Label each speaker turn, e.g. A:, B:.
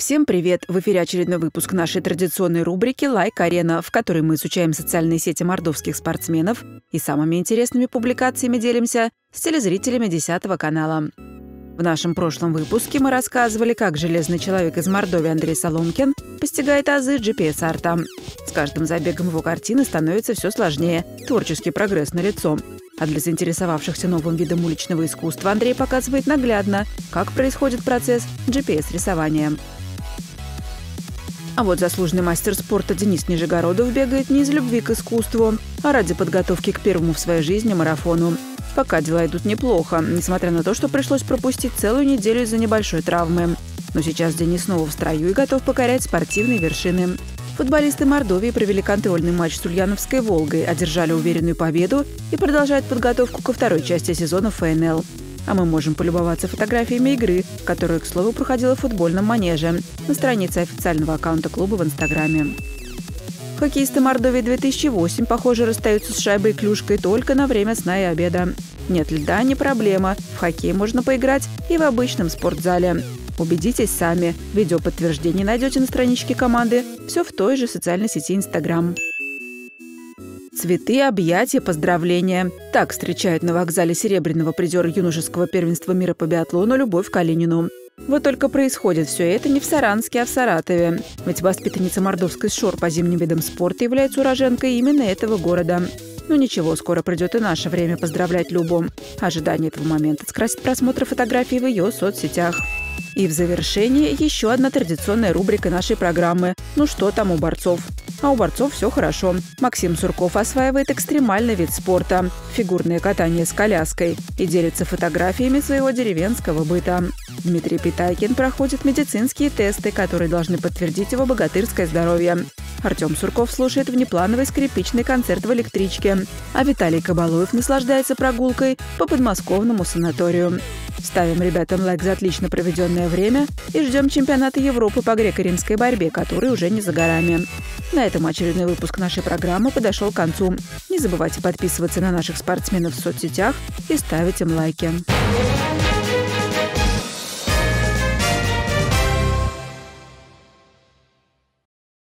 A: Всем привет! В эфире очередной выпуск нашей традиционной рубрики «Лайк Арена», в которой мы изучаем социальные сети мордовских спортсменов и самыми интересными публикациями делимся с телезрителями 10 канала. В нашем прошлом выпуске мы рассказывали, как железный человек из Мордовии Андрей Соломкин постигает азы GPS-арта. С каждым забегом его картины становится все сложнее, творческий прогресс налицо. А для заинтересовавшихся новым видом уличного искусства Андрей показывает наглядно, как происходит процесс GPS-рисования. А вот заслуженный мастер спорта Денис Нижегородов бегает не из любви к искусству, а ради подготовки к первому в своей жизни марафону. Пока дела идут неплохо, несмотря на то, что пришлось пропустить целую неделю из-за небольшой травмы. Но сейчас Денис снова в строю и готов покорять спортивные вершины. Футболисты Мордовии провели контрольный матч с Ульяновской «Волгой», одержали уверенную победу и продолжают подготовку ко второй части сезона ФНЛ. А мы можем полюбоваться фотографиями игры, которая, к слову, проходила в футбольном манеже на странице официального аккаунта клуба в Инстаграме. Хоккеисты Мордовии 2008, похоже, расстаются с шайбой и клюшкой только на время сна и обеда. Нет льда – не проблема. В хоккей можно поиграть и в обычном спортзале. Убедитесь сами. Видео подтверждение найдете на страничке команды. Все в той же социальной сети Инстаграм. Цветы, объятия, поздравления. Так встречают на вокзале серебряного призера юношеского первенства мира по биатлону Любовь Калинину. Вот только происходит все это не в Саранске, а в Саратове. Ведь воспитанница мордовской шор по зимним видам спорта является уроженкой именно этого города. Ну ничего, скоро придет и наше время поздравлять Любу. Ожидание этого момента скрасит просмотр фотографий в ее соцсетях. И в завершение еще одна традиционная рубрика нашей программы «Ну что там у борцов?». А у борцов все хорошо. Максим Сурков осваивает экстремальный вид спорта – фигурное катание с коляской и делится фотографиями своего деревенского быта. Дмитрий Питайкин проходит медицинские тесты, которые должны подтвердить его богатырское здоровье. Артем Сурков слушает внеплановый скрипичный концерт в электричке, а Виталий Кабалуев наслаждается прогулкой по подмосковному санаторию. Ставим ребятам лайк за отлично проведенное время и ждем чемпионата Европы по греко-римской борьбе, который уже не за горами. На этом очередной выпуск нашей программы подошел к концу. Не забывайте подписываться на наших спортсменов в соцсетях и ставить им лайки.